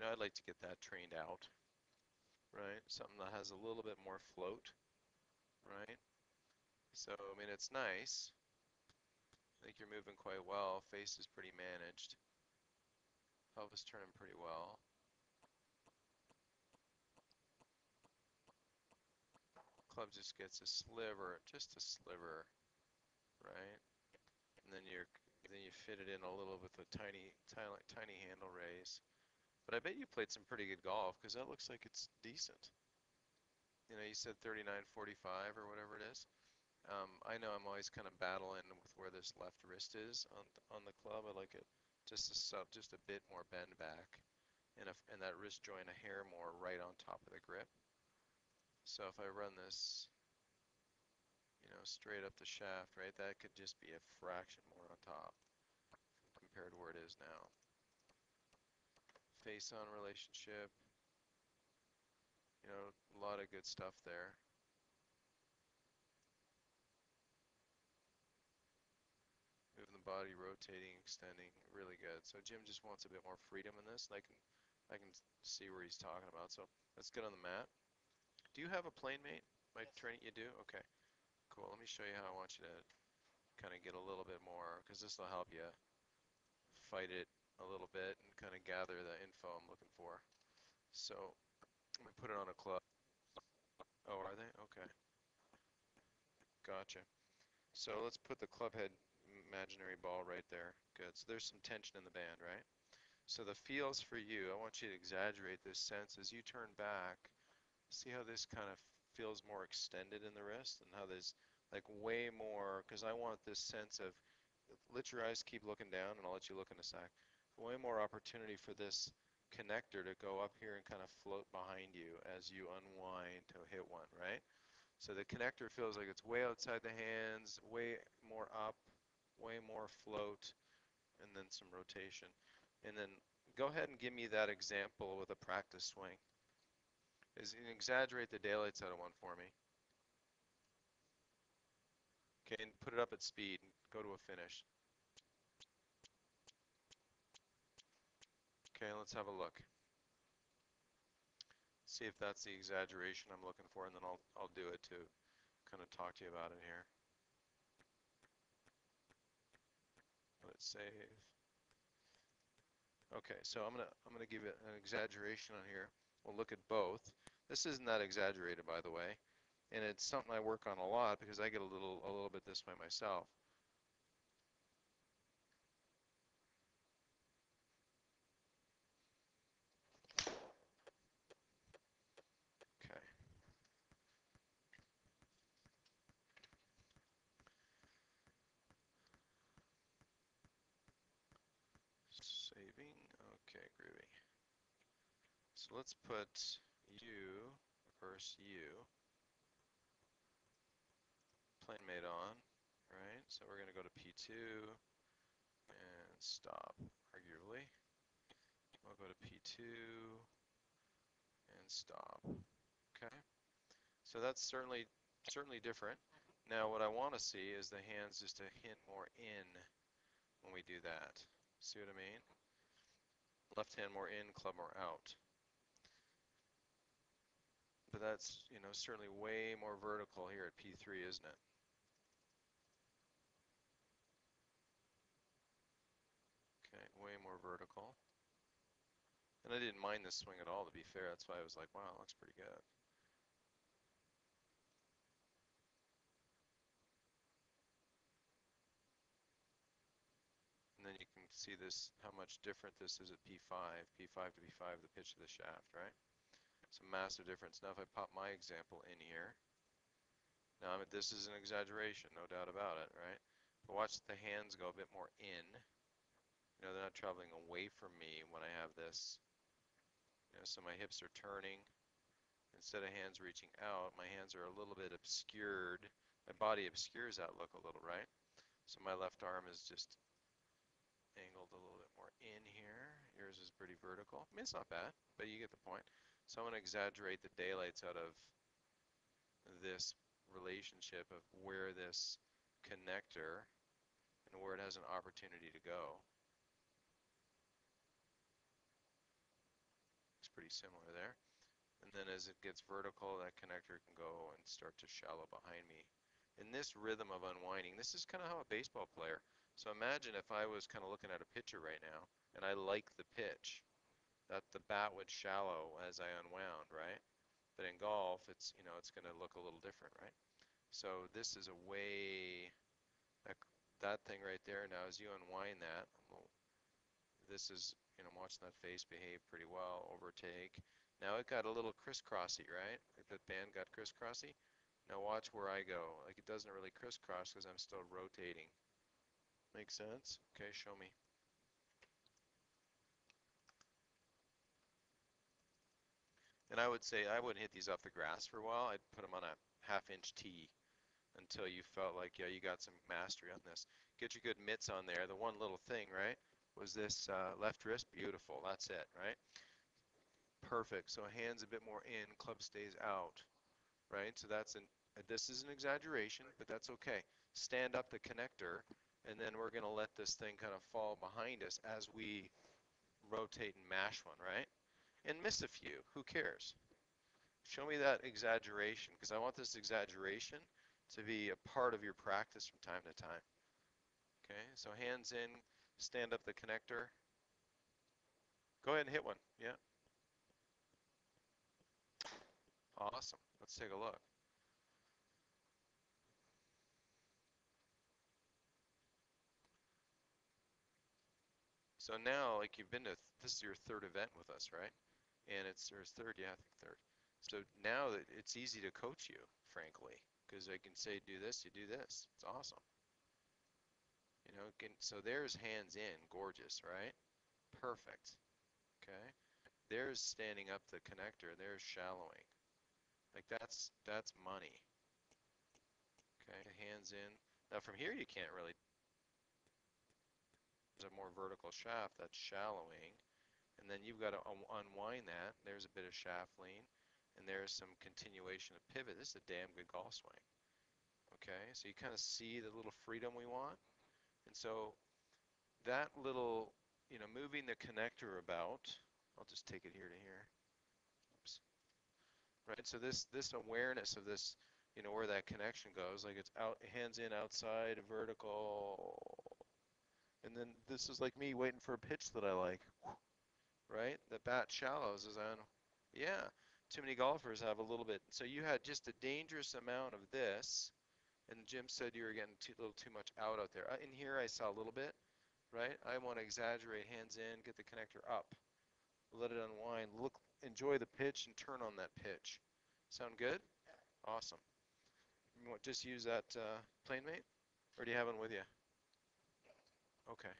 You know, I'd like to get that trained out, right? Something that has a little bit more float, right? So, I mean, it's nice. I think you're moving quite well. Face is pretty managed. Pelvis turning pretty well. Club just gets a sliver, just a sliver, right? And then you're then you fit it in a little with a tiny, tiny, tiny handle raise. But I bet you played some pretty good golf because that looks like it's decent. You know, you said 39.45 or whatever it is. Um, I know I'm always kind of battling with where this left wrist is on on the club. I like it just a just a bit more bend back, and if and that wrist joint a hair more right on top of the grip. So if I run this, you know, straight up the shaft, right, that could just be a fraction more on top compared to where it is now. Face on relationship, you know, a lot of good stuff there. Moving the body, rotating, extending, really good. So Jim just wants a bit more freedom in this, and I can, I can see where he's talking about. So let's get on the mat. Do you have a PlaneMate? My yes. training, you do? Okay, cool. Let me show you how I want you to kind of get a little bit more, because this will help you fight it a little bit and kind of gather the info I'm looking for. So I'm going to put it on a club. Oh, are they? Okay. Gotcha. So let's put the club head imaginary ball right there. Good. So there's some tension in the band, right? So the feels for you, I want you to exaggerate this sense as you turn back. See how this kind of feels more extended in the wrist and how there's like way more, because I want this sense of, let your eyes keep looking down and I'll let you look in a sec. Way more opportunity for this connector to go up here and kind of float behind you as you unwind to hit one, right? So the connector feels like it's way outside the hands, way more up, way more float, and then some rotation. And then go ahead and give me that example with a practice swing. Is exaggerate the daylights out of one for me. Okay, and put it up at speed and go to a finish. Okay, let's have a look. See if that's the exaggeration I'm looking for, and then I'll, I'll do it to kind of talk to you about it here. Let it save. Okay, so I'm gonna I'm gonna give it an exaggeration on here. We'll look at both. This isn't that exaggerated, by the way, and it's something I work on a lot because I get a little a little bit this way myself. Okay, groovy. So let's put U versus U. PlaneMate on, right? So we're going to go to P2 and stop, arguably. We'll go to P2 and stop. Okay. So that's certainly certainly different. Now what I want to see is the hands just a hint more in when we do that. See what I mean? Left hand more in, club more out. But that's, you know, certainly way more vertical here at P3, isn't it? Okay, way more vertical. And I didn't mind this swing at all, to be fair. That's why I was like, wow, looks pretty good. Can see this, how much different this is at P5, P5 to P5, the pitch of the shaft, right? It's a massive difference. Now if I pop my example in here, now I mean, this is an exaggeration, no doubt about it, right? But watch the hands go a bit more in. You know, they're not traveling away from me when I have this. You know, so my hips are turning. Instead of hands reaching out, my hands are a little bit obscured. My body obscures that look a little, right? So my left arm is just angled a little bit more in here. Yours is pretty vertical. I mean, it's not bad, but you get the point. So I'm going to exaggerate the daylights out of this relationship of where this connector and where it has an opportunity to go. It's pretty similar there. And then as it gets vertical, that connector can go and start to shallow behind me. In this rhythm of unwinding, this is kind of how a baseball player. So imagine if I was kind of looking at a pitcher right now, and I like the pitch, that the bat would shallow as I unwound, right? But in golf, it's, you know, it's going to look a little different, right? So this is a way, that, that thing right there, now as you unwind that, this is, you know, watching that face behave pretty well, overtake. Now it got a little crisscrossy, right? The band got crisscrossy. Now watch where I go. Like it doesn't really crisscross because I'm still rotating. Make sense? Okay, show me. And I would say I wouldn't hit these off the grass for a while. I'd put them on a half inch tee until you felt like, yeah, you got some mastery on this. Get your good mitts on there. The one little thing, right? was this uh, left wrist. Beautiful. That's it, right? Perfect. So hands a bit more in, club stays out, right? So that's an, this is an exaggeration, but that's okay. Stand up the connector, and then we're going to let this thing kind of fall behind us as we rotate and mash one, right? And miss a few. Who cares? Show me that exaggeration, because I want this exaggeration to be a part of your practice from time to time. Okay, so hands in, stand up the connector. Go ahead and hit one. Yeah. Awesome. Let's take a look. So now, like you've been to, this is your third event with us, right? And it's your third, yeah, I think third. So now that it's easy to coach you, frankly, because I can say do this, you do this. It's awesome. You know, can, so there's hands in, gorgeous, right? Perfect. Okay. There's standing up the connector. There's shallowing. Like that's that's money. Okay, hands in. Now from here you can't really. A more vertical shaft that's shallowing, and then you've got to un unwind that. There's a bit of shaft lean, and there's some continuation of pivot. This is a damn good golf swing. Okay, so you kind of see the little freedom we want. And so that little, you know, moving the connector about, I'll just take it here to here. Oops. Right, so this, this awareness of this, you know, where that connection goes, like it's out, hands in, outside, vertical. And then this is like me waiting for a pitch that I like, right? The bat shallows as I, yeah, too many golfers have a little bit. So you had just a dangerous amount of this, and Jim said you were getting too, a little too much out out there. In here I saw a little bit, right? I want to exaggerate, hands in, get the connector up. Let it unwind. Look, enjoy the pitch and turn on that pitch. Sound good? Awesome. You want just use that uh, PlaneMate? Or do you have one with you? Okay.